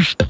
Psst.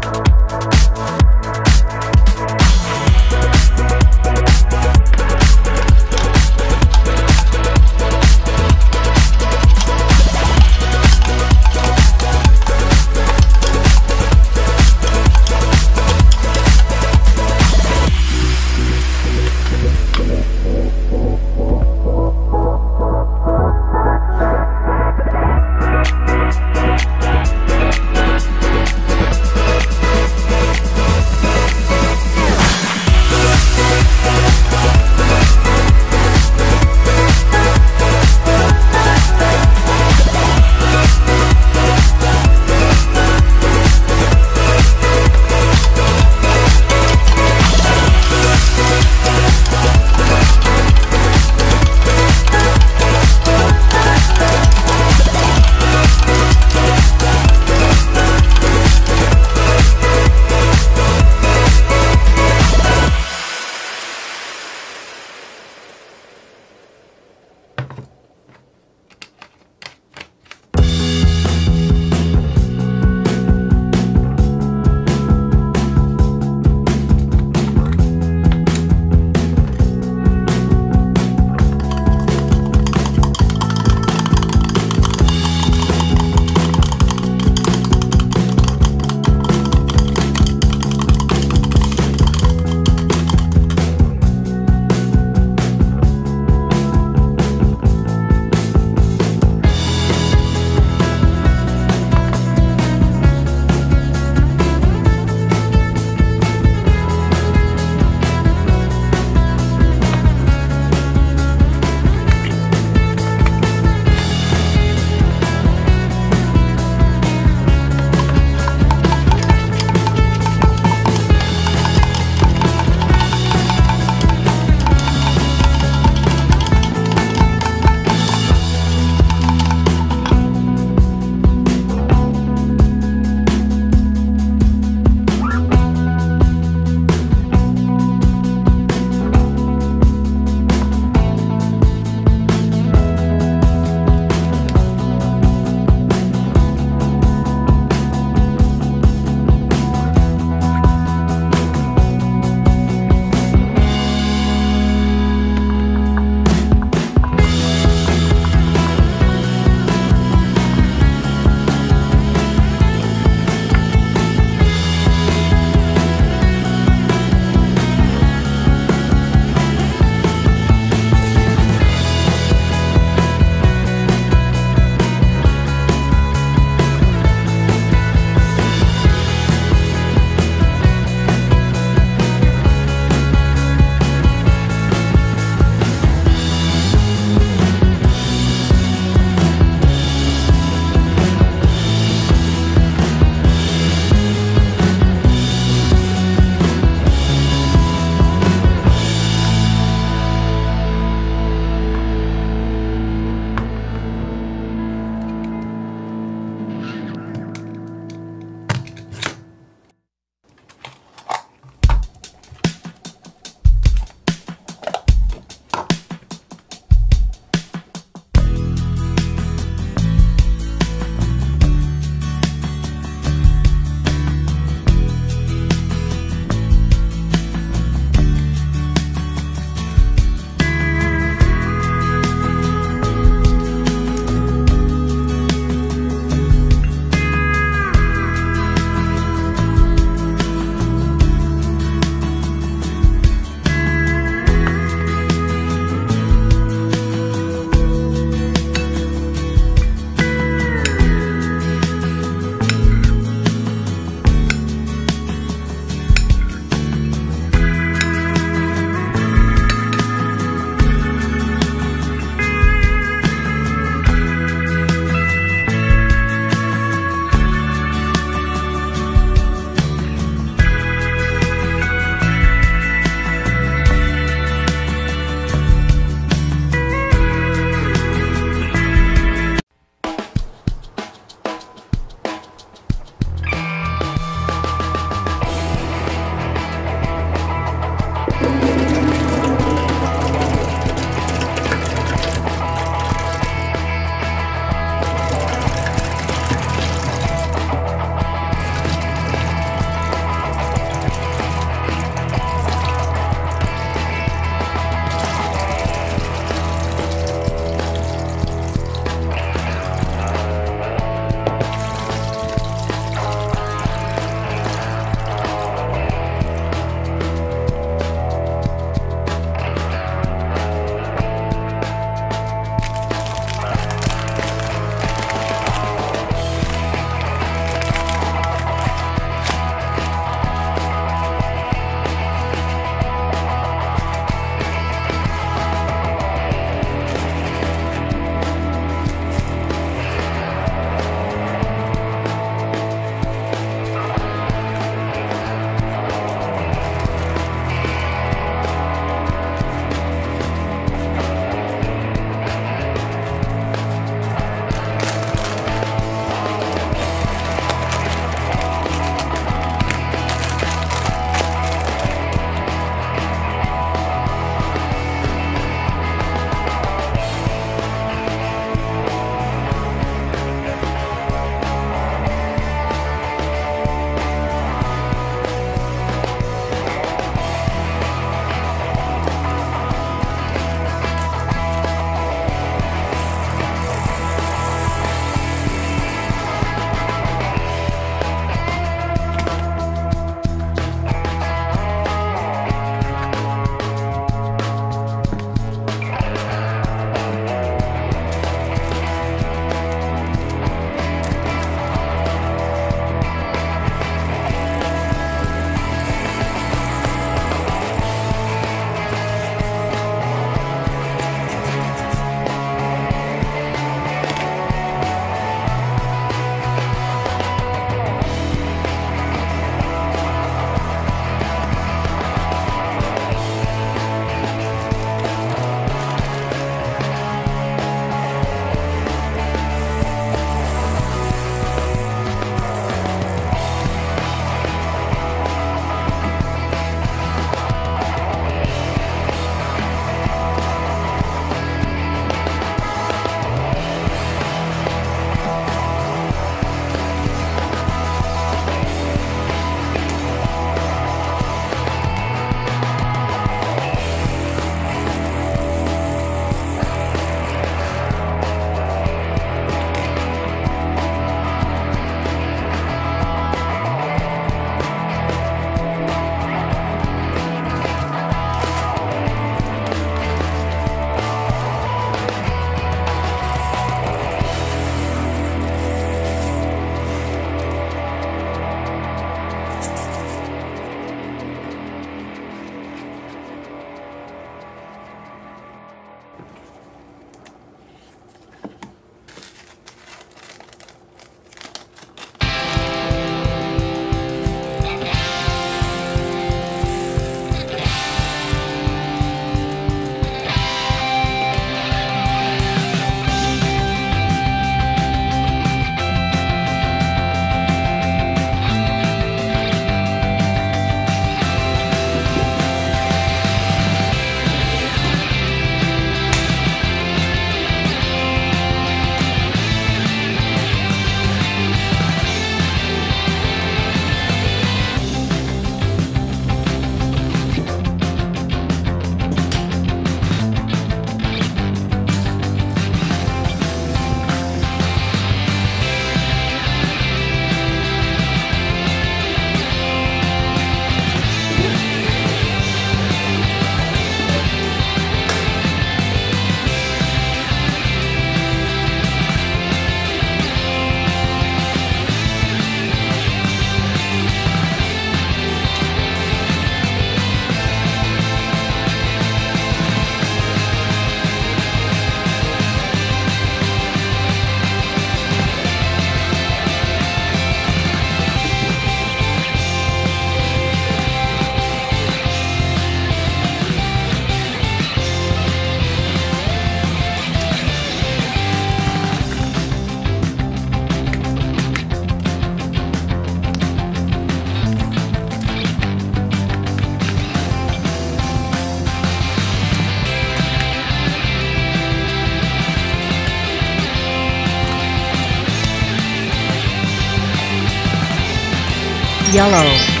Yellow,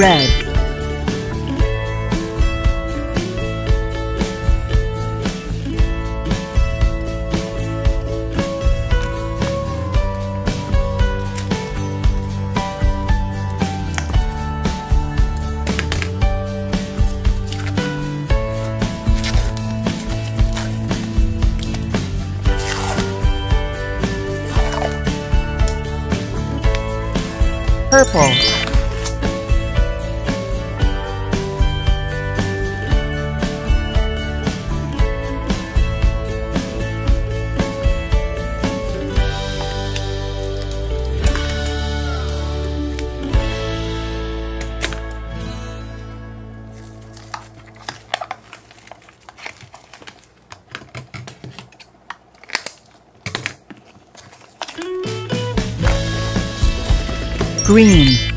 red, purple, green,